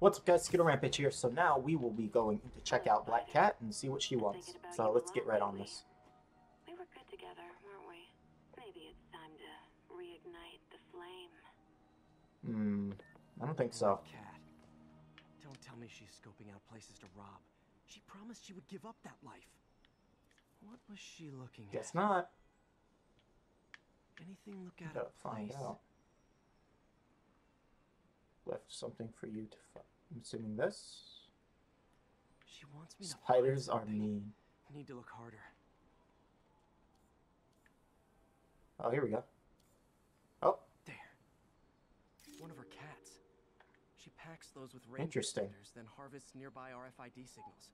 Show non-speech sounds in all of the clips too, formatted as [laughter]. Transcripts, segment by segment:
What's up guys, Skittle Rampage here. So now we will be going to check out Black Cat and see what she wants. So let's get right on this. We were good together, weren't we? Maybe it's time to reignite the flame. Hmm, I don't think so. Cat. Don't tell me she's scoping out places to rob. She promised she would give up that life. What was she looking Guess at? not. Anything look out Gotta find out. Left something for you to find. I'm assuming this. She wants me to Spiders are mean. Need to look harder. Oh, here we go. Oh, There. One of her cats. She packs those with range Interesting. then harvests nearby RFID signals.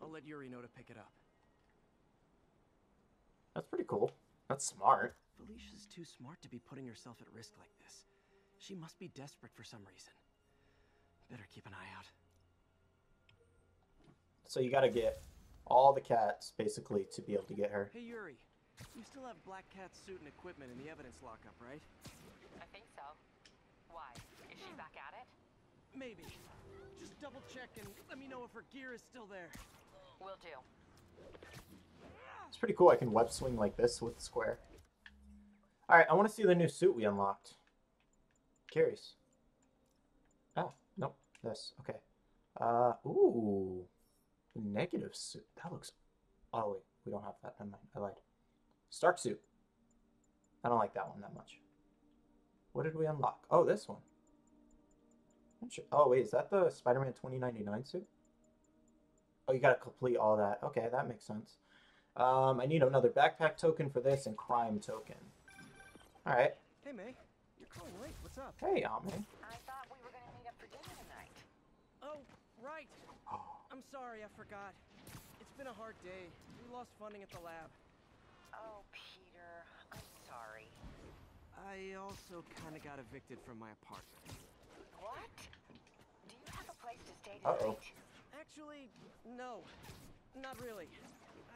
I'll let Yuri know to pick it up. that's pretty cool. That's smart. Felicia's too smart to be putting herself at risk like this. She must be desperate for some reason. Better keep an eye out. So you gotta get all the cats, basically, to be able to get her. Hey Yuri, you still have Black Cat's suit and equipment in the evidence lockup, right? I think so. Why? Is she back at it? Maybe. Just double check and let me know if her gear is still there. Will do. It's pretty cool. I can web swing like this with the square. Alright, I want to see the new suit we unlocked. Curious. Oh, nope. This. Okay. Uh, ooh. Negative suit. That looks... Oh, wait. We don't have that. Never mind. I lied. Stark suit. I don't like that one that much. What did we unlock? Oh, this one. Inter- Oh, wait. Is that the Spider-Man 2099 suit? Oh, you gotta complete all that. Okay, that makes sense. Um, I need another backpack token for this and crime token. Alright. Hey May, you're calling late. What's up? Hey, Ame. I thought Oh, right. [gasps] I'm sorry, I forgot. It's been a hard day. We lost funding at the lab. Oh, Peter, I'm sorry. I also kind of got evicted from my apartment. What? Do you have a place to stay Uh-oh. tonight? Actually, no. Not really.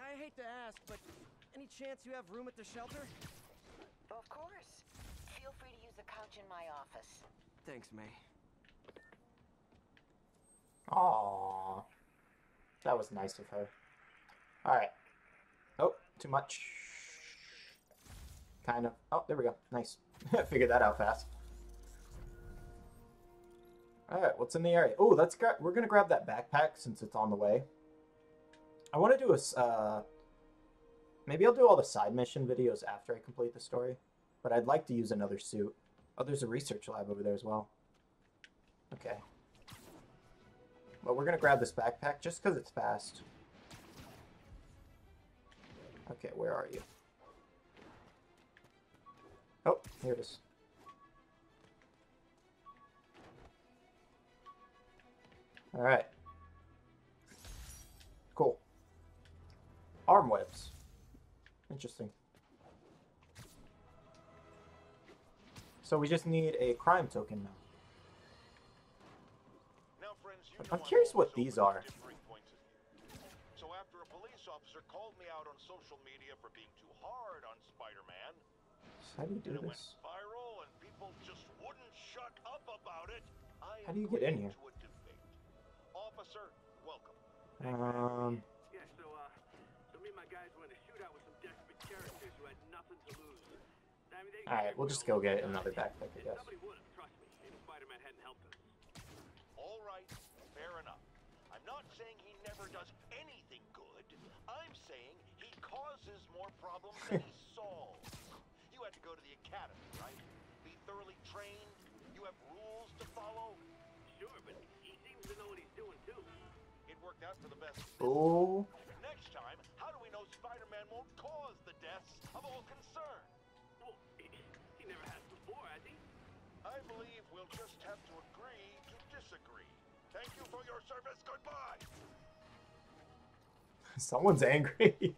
I hate to ask, but any chance you have room at the shelter? Of course. Feel free to use the couch in my office. Thanks, May. Aww. That was nice of her. Alright. Oh, too much. Kind of. Oh, there we go. Nice. [laughs] Figured that out fast. Alright, what's in the area? Oh, let's grab. We're gonna grab that backpack since it's on the way. I want to do a. Uh, maybe I'll do all the side mission videos after I complete the story. But I'd like to use another suit. Oh, there's a research lab over there as well. Okay. But we're gonna grab this backpack just because it's fast. Okay, where are you? Oh, here it is. Alright. Cool. Arm webs. Interesting. So we just need a crime token now. Now, friends, you I'm curious what these are. differing points of view. So after a police officer called me out on social media for being too hard on Spider-Man, How do you do and it went this? viral and people just wouldn't shut up about it, I How do you get in here? to a debate. Officer, welcome. Um, Yeah, so, uh, so me and my guys were in a shootout with some desperate characters who had nothing to lose. I mean, Alright, we'll just go get another backpack, I guess. Somebody would have, trust me, if Spider-Man hadn't helped us. All right, fair enough. I'm not saying he never does anything good. I'm saying he causes more problems than he [laughs] solves. You had to go to the academy, right? Be thoroughly trained. You have rules to follow. Sure, but he seems to know what he's doing, too. It worked out for the best. oh, Next time, how do we know Spider-Man won't cause the deaths of all concerned? Well, he, he never has before, has he? I believe we'll just have to agree to disagree. Thank you for your service. Goodbye. [laughs] someone's angry. [laughs]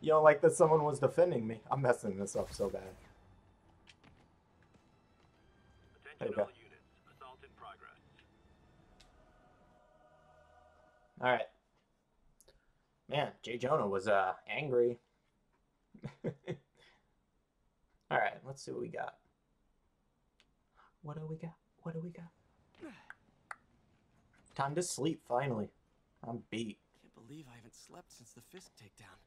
you don't like that someone was defending me. I'm messing this up so bad. There you go. All right. Man, J. Jonah was uh angry. [laughs] All right, let's see what we got. What do we got? What do we got? Time to sleep, finally. I'm beat. Can't believe I haven't slept since the Fisk takedown.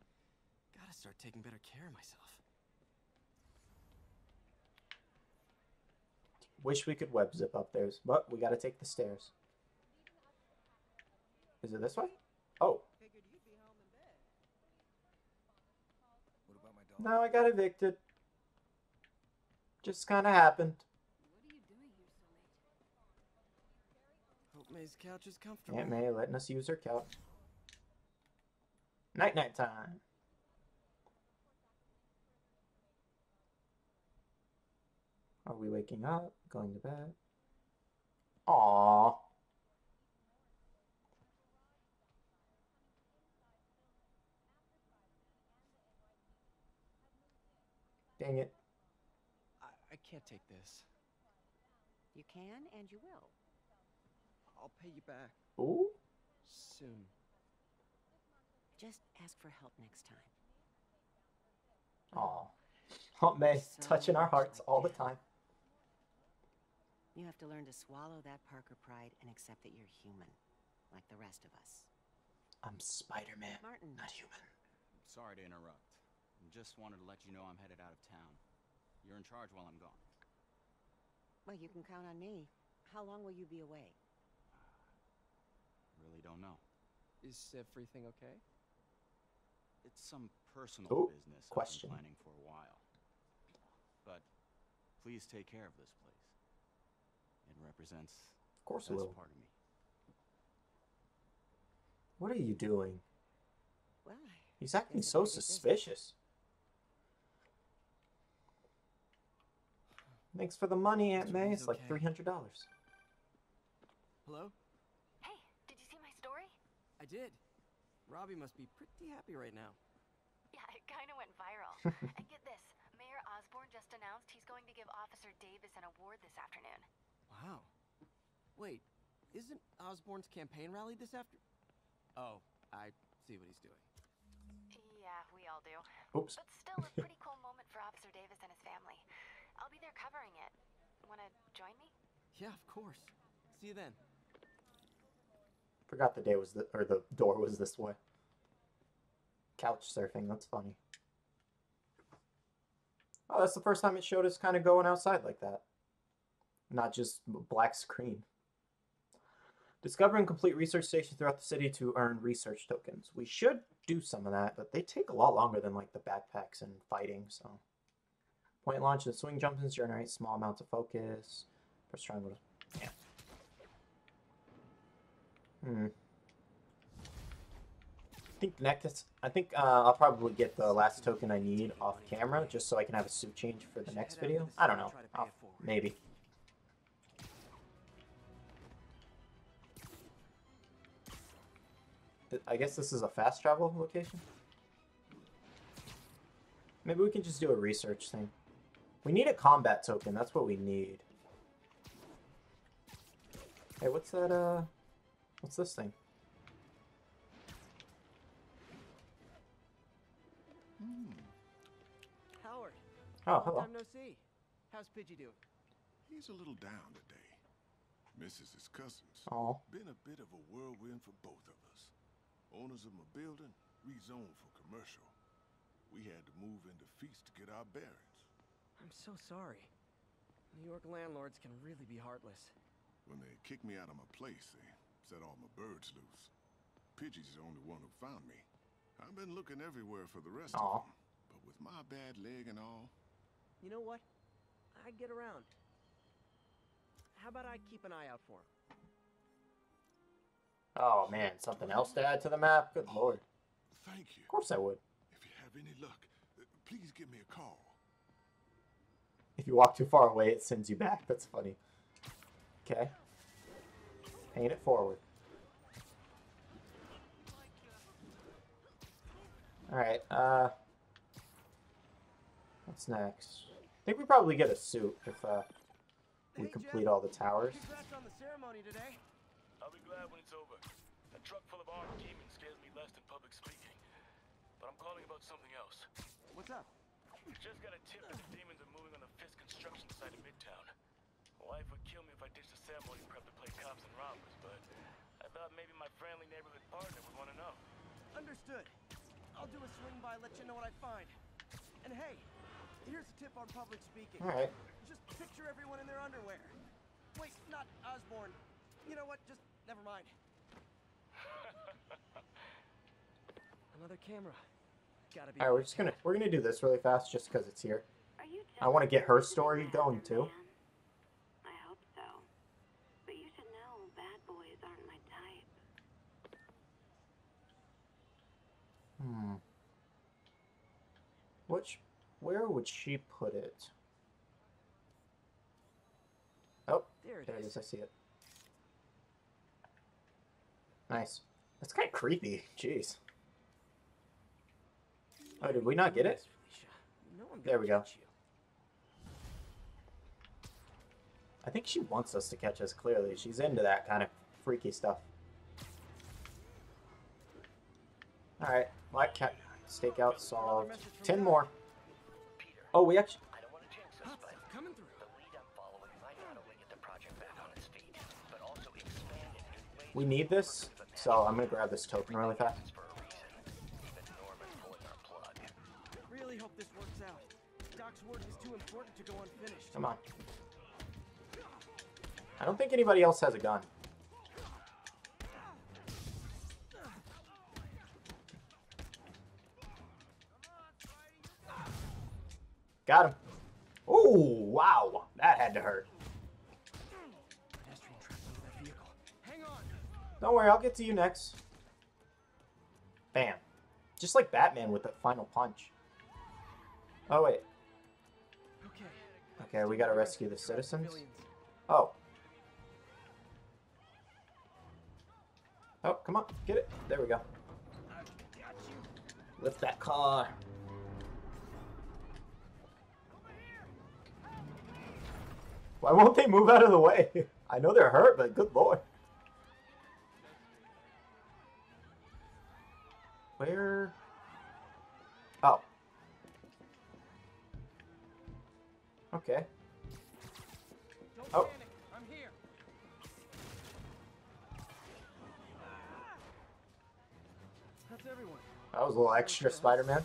Gotta start taking better care of myself. Wish we could web zip up there, but we gotta take the stairs. Is it this way? Oh, What about my dog? no, I got evicted. Just kinda happened. May's couch is comfortable. Aunt May letting us use her couch. Night night time. Are we waking up? Going to bed? Aww. Dang it. I, I can't take this. You can and you will. I'll pay you back Ooh. soon. Just ask for help next time. Aw. Aunt May So touching our hearts like all the time. You have to learn to swallow that Parker pride and accept that you're human, like the rest of us. I'm Spider Man, Martin. not human. Sorry to interrupt. Just wanted to let you know I'm headed out of town. You're in charge while I'm gone. Well, you can count on me. How long will you be away? Really don't know. Is everything okay? It's some personal Ooh, business question. I've been planning for a while. But please take care of this place. It represents Of course the it will. part of me. What are you doing? Well, He's acting so might be business. suspicious. Thanks for the money, Aunt May. It's like three hundred dollars. Hello? Hey, did you see my story? I did. Robbie must be pretty happy right now. Yeah, it kind of went viral. [laughs] and get this Mayor Osborn just announced he's going to give Officer Davis an award this afternoon. Wow. Wait, isn't Osborn's campaign rally this after? Oh, I see what he's doing. Yeah, we all do. Oops. But still a pretty cool moment for Officer Davis and his family. I'll be there covering it. Wanna join me? Yeah, of course. See you then. Forgot the day was the or the door was this way. Couch surfing. That's funny. Oh, that's the first time it showed us kind of going outside like that. Not just black screen. Discover and complete research stations throughout the city to earn research tokens. We should do some of that, but they take a lot longer than like the backpacks and fighting, so. Point launch and swing jumps generate small amounts of focus. Press triangle. to- Yeah. Hmm. I think next, I think uh, I'll probably get the last token I need off camera, just so I can have a suit change for the next video. I don't know. I'll- maybe. I guess this is a fast travel location. Maybe we can just do a research thing. We need a combat token. That's what we need. Hey, what's that? Uh, what's this thing? Howard. Oh, long hello. time no see. How's Pidgey doing? He's a little down today. Misses his cousins. Oh, Been a bit of a whirlwind for both of us. Owners of my building rezoned for commercial. We had to move into F.E.A.S.T. to get our bearings. I'm so sorry. New York landlords can really be heartless. When they kicked me out of my place, they set all my birds loose. Pidgey's the only one who found me. I've been looking everywhere for the rest Aw. of them. But with my bad leg and all, You know what? I get around. How about I keep an eye out for him? oh man, something else to add to the map. Good lord. thank you. Of course I would. If you have any luck, uh, please give me a call. If you walk too far away, it sends you back. That's funny. Okay. Paint it forward. Alright, uh... What's next? I think we probably get a suit if, uh, we Hey, complete Jeff. all the towers. Congrats on the ceremony today. I'll be glad when it's over. A truck full of armed demons scares me less than public speaking. But I'm calling about something else. What's up? Just got a tip that the demons are moving on the Fisk construction site in Midtown. My wife would kill me if I ditched the ceremony prep to play cops and robbers, but I thought maybe my friendly neighborhood partner would want to know. Understood. I'll do a swing by, let you know what I find. And hey, here's a tip on public speaking. All right. Just picture everyone in their underwear. Wait, not Osborn. You know what? Just never mind. [laughs] Another camera. Gotta be. All right, we're just gonna we're gonna do this really fast just because it's here. Are you I want to get her story going bad too. man? I hope so. But you should know bad boys aren't my type. Hmm. Which, where would she put it? Oh, There it there it is. is. I see it. Nice. That's kind of creepy. Jeez. Oh, did we not get it? Felicia. You know I'm There we go. I think she wants us to catch us. Clearly, she's into that kind of freaky stuff. All right, black cat stakeout solved. Ten more. Oh, we actually. I don't want to jinx us, Huts, but coming through. the lead I'm following might not only get the project back on its feet, but also expand it in ways We need this, so I'm gonna grab this token really fast. for a reason. Even Norman pulling our plug. Really hope this works out. Doc's work is too important to go unfinished. Come on. I don't think anybody else has a gun. Got him. Oh, wow. That had to hurt. Don't worry, I'll get to you next. Bam. Just like Batman with the final punch. Oh, wait. Okay. Okay, we gotta rescue the citizens. Oh. Oh, come on. Get it. There we go. Lift that car. Why won't they move out of the way? [laughs] I know they're hurt, but good lord. Where? Oh. Okay. Don't Oh. panic. I'm here. That's everyone. That was a little extra Spider-Man.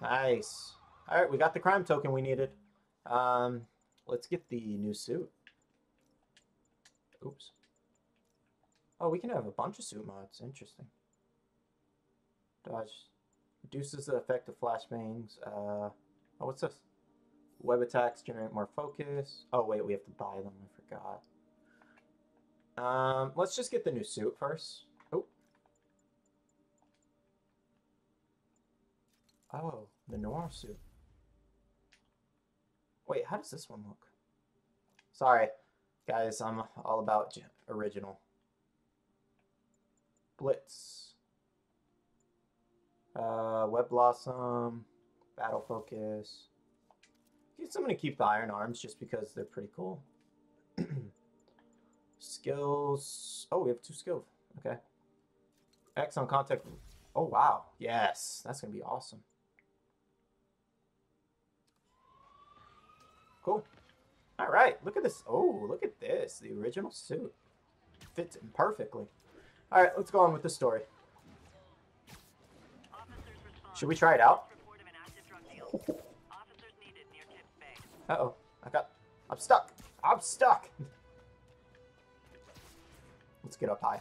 Nice. All right, we got the crime token we needed. Um, let's get the new suit. Oops. Oh, we can have a bunch of suit mods. Interesting. Dodge reduces the effect of flashbangs. Uh, oh, what's this? Web attacks generate more focus. Oh wait, we have to buy them. I forgot. Um, let's just get the new suit first. Oh. Oh, the noir suit. Wait, how does this one look? Sorry, guys, I'm all about original. Blitz. Uh, Web Blossom. Battle Focus. I'm gonna keep the Iron Arms just because they're pretty cool. [clears throat] skills. Oh, we have two skills. Okay. X on contact. Oh, wow. Yes, that's gonna be awesome. Cool. All right, look at this. Oh, look at this. The original suit fits in perfectly. All right, let's go on with the story. Should we try it out? Report of an active drug deal. Officers needed near Kips Bay. Uh oh, I got. I'm stuck. I'm stuck. [laughs] Let's get up high.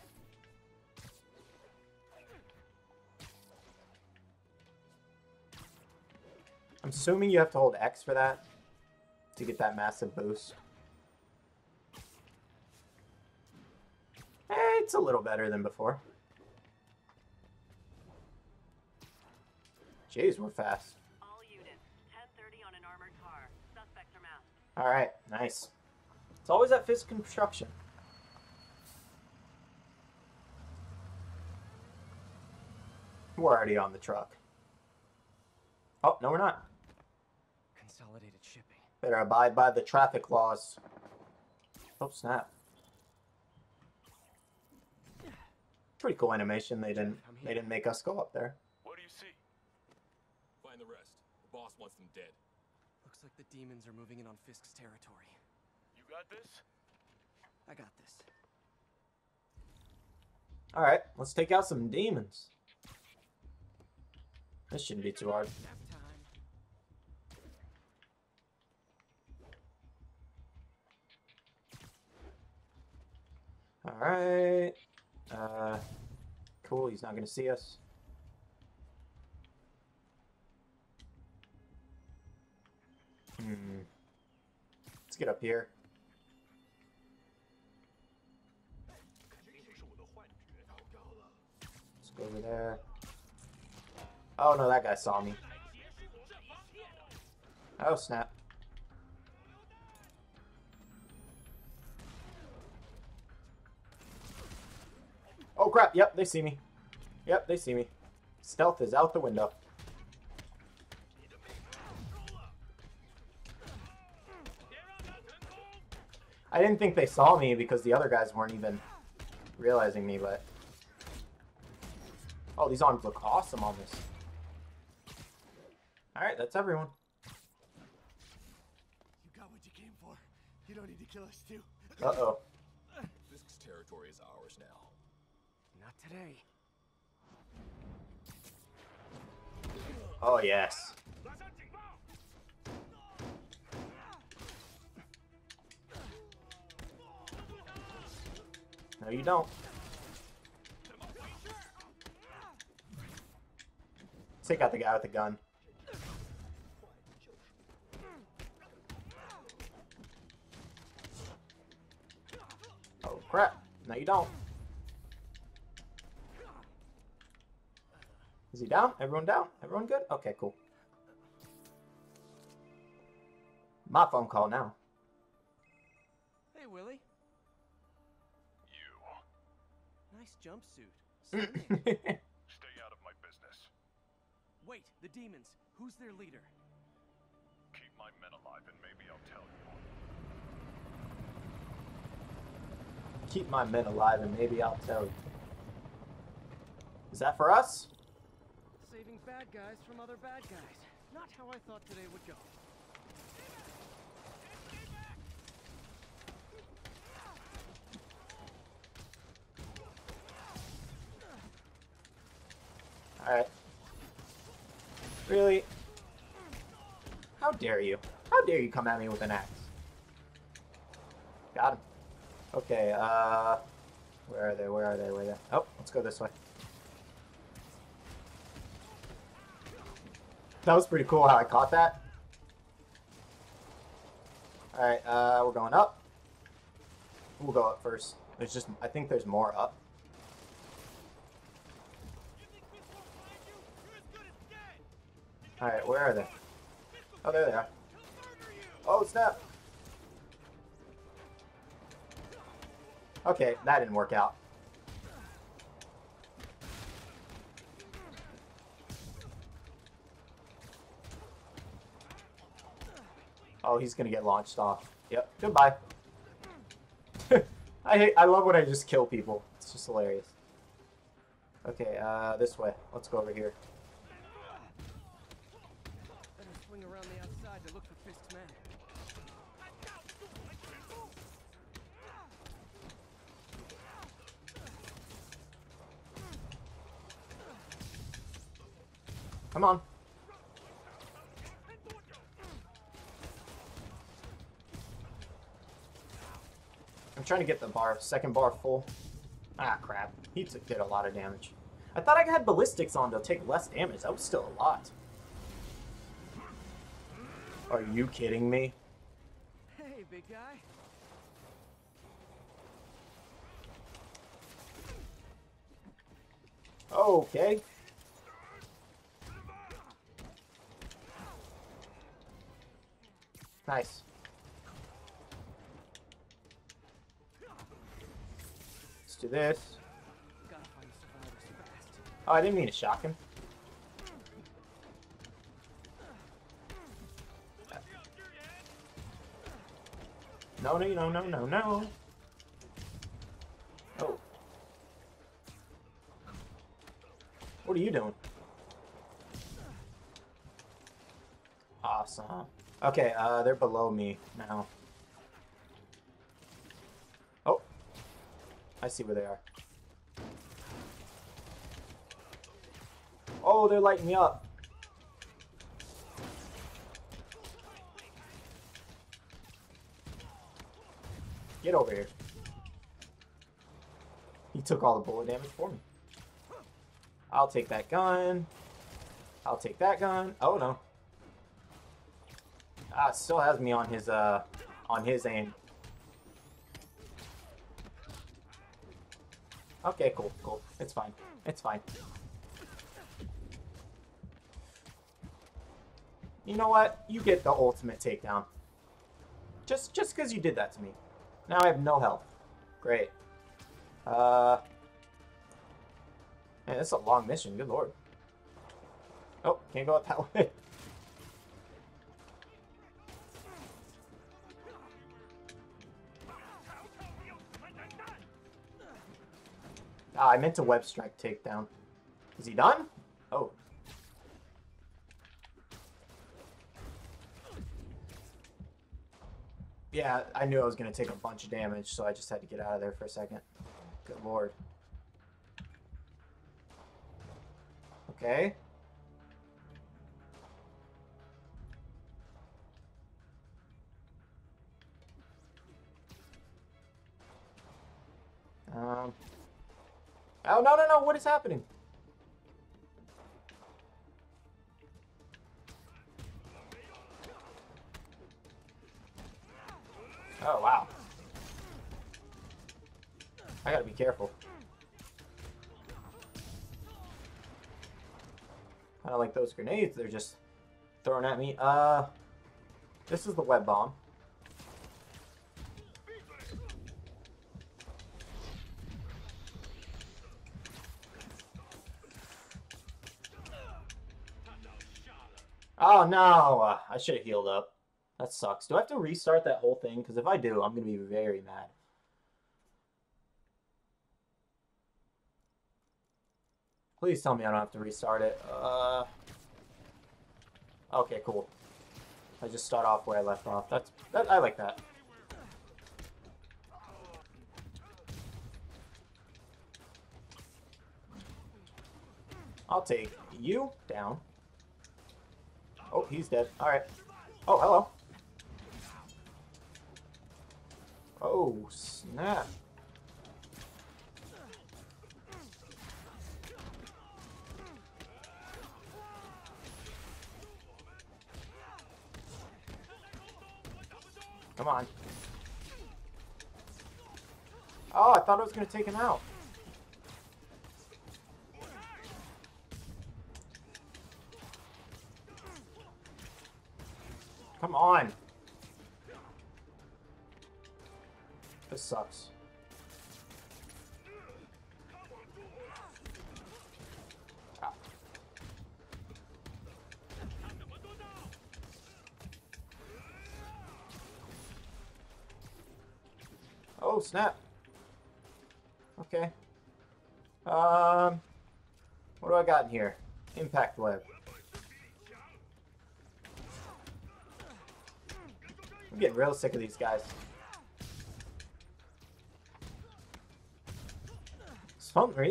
I'm assuming you have to hold X for that to get that massive boost. Eh, it's a little better than before. Jeez, we're fast. All units. 10:30 on an armored car. Suspects are masked. All right, nice. It's always that Fisk construction. We're already on the truck. Oh, no, we're not. Consolidated shipping. Better abide by the traffic laws. Oh, snap. Pretty cool animation. They didn't. They didn't make us go up there. What do you see? Find the rest. The boss wants them dead. Looks like the demons are moving in on Fisk's territory. You got this? I got this. Alright, let's take out some demons. This shouldn't be too hard. Nap time. Alright. Uh, cool, he's not gonna see us. Hmm. Let's get up here. Let's go over there. Oh no, that guy saw me. Oh snap. Oh crap, yep, they see me. Yep, they see me. Stealth is out the window. I didn't think they saw me because the other guys weren't even realizing me, but... Oh, these arms look awesome on this. Alright, that's everyone. You got what you came for. You don't need to kill us too. Uh-oh. [laughs] Fisk's territory is ours now. Today. Oh, yes. No, you don't. Take out the guy with the gun. Oh, crap. No, you don't. Is he down? Everyone down? Everyone good? Okay, cool. My phone call now. Hey, Willie. You. Nice jumpsuit. [laughs] Stay out of my business. Wait, the demons. Who's their leader? Keep my men alive and maybe I'll tell you. Keep my men alive and maybe I'll tell you. Is that for us? Saving bad guys from other bad guys. Not how I thought today would go. Alright. Really? How dare you? How dare you come at me with an axe? Got him. Okay, uh... Where are they? Where are they? Where are they? Oh, let's go this way. That was pretty cool how I caught that. Alright, uh, we're going up. We'll go up first. There's just, I think there's more up. Alright, where are they? Oh, there they are. Oh, snap! Okay, that didn't work out. Oh, he's gonna get launched off. Yep, goodbye. [laughs] I hate, I love when I just kill people. It's just hilarious. Okay, uh, this way. Let's go over here. Come swing around the outside to look for Fisk's men. Come on. I'm trying to get the bar, second bar full. Ah, crap. He did a lot of damage. I thought I had ballistics on to take less damage. That was still a lot. Are you kidding me? Hey, big guy. Okay. Nice. Let's this. Oh, I didn't mean to shock him. No, no, no, no, no, no. Oh. What are you doing? Awesome. Okay, uh, they're below me now. see where they are. Oh, they're lighting me up. Get over here. He took all the bullet damage for me. I'll take that gun. I'll take that gun. Oh no. Ah, still has me on his uh on his aim. Okay, cool, cool. It's fine. It's fine. You know what? You get the ultimate takedown. Just just because you did that to me. Now I have no health. Great. Uh... Man, this is a long mission. Good lord. Oh, can't go out that [laughs] way. Ah, I meant to web strike takedown. Is he done? Oh. Yeah, I knew I was going to take a bunch of damage, so I just had to get out of there for a second. Good lord. Okay. Um. Oh, no, no, no. What is happening? Oh, wow. I gotta be careful. Kind of like those grenades they're just throwing at me. Uh, this is the web bomb. Oh no! Uh, I should have healed up. That sucks. Do I have to restart that whole thing? Because if I do, I'm going to be very mad. Please tell me I don't have to restart it. Uh, okay, cool. I just start off where I left off. That's that, I like that. I'll take you down. Oh, he's dead. Alright. Oh, hello. Oh, snap. Come on. Oh, I thought I was going to take him out. Snap. Okay. Um, what do I got in here? Impact web. I'm getting real sick of these guys.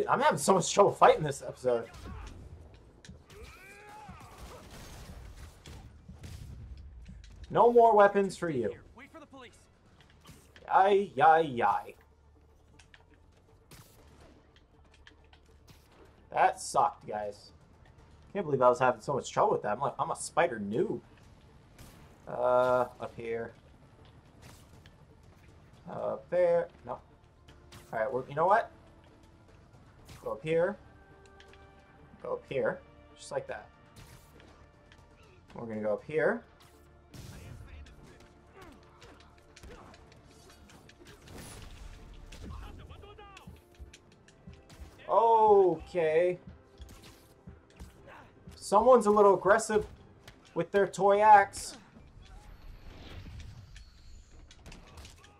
I'm having so much trouble fighting this episode. No more weapons for you. Yai, yai, yai. That sucked, guys. Can't believe I was having so much trouble with that. I'm like, I'm a spider noob. Uh, up here. Up there. Nope. Alright, well, you know what? Go up here. Go up here. Just like that. We're gonna go up here. Okay. Someone's a little aggressive with their toy axe.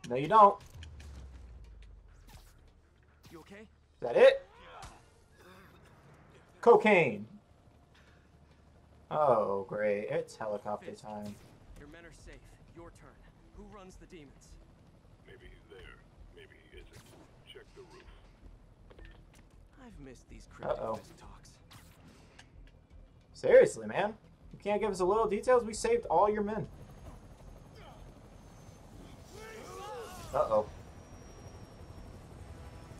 No, you don't. You okay? Is that it? Cocaine. Oh, great. It's helicopter time. Your men are safe. Your turn. Who runs the demons? Maybe he's there. Maybe he isn't. Check the roof. I've missed these Uh-oh. talks. Seriously, man. You can't give us a little details? We saved all your men. Uh-oh.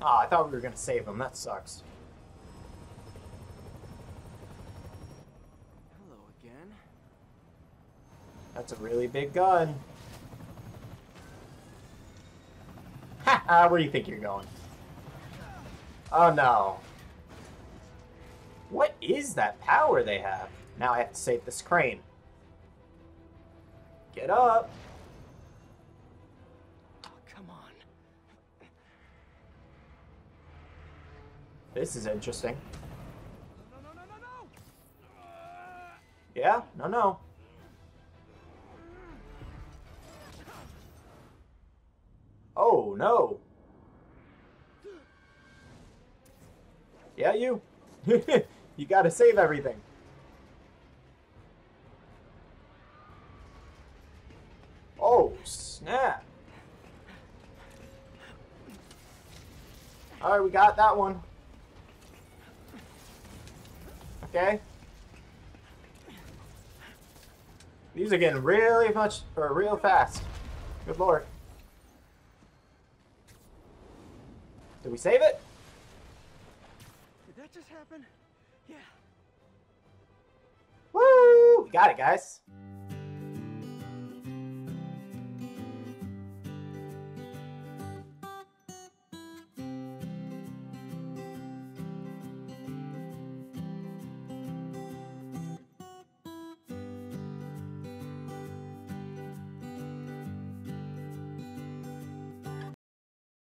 Oh, I thought we were going to save them. That sucks. Hello again. That's a really big gun. Ha! ha, Where do you think you're going? Oh, no. What is that power they have? Now I have to save this crane. Get up. Oh, come on. This is interesting. No, no, no, no, no! Yeah? No, no. Yeah, you. [laughs] you gotta save everything. Oh, snap. Alright, we got that one. Okay. These are getting really much, or real fast. Good lord. Did we save it? Happen? Yeah. Woo! We got it, guys.